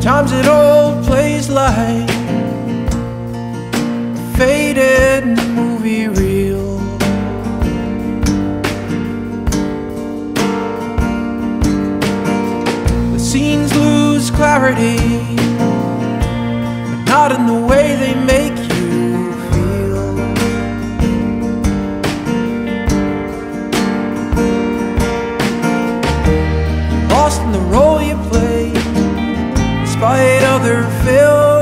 Times it all plays like faded movie reel. The scenes lose clarity, but not in the despite other failures.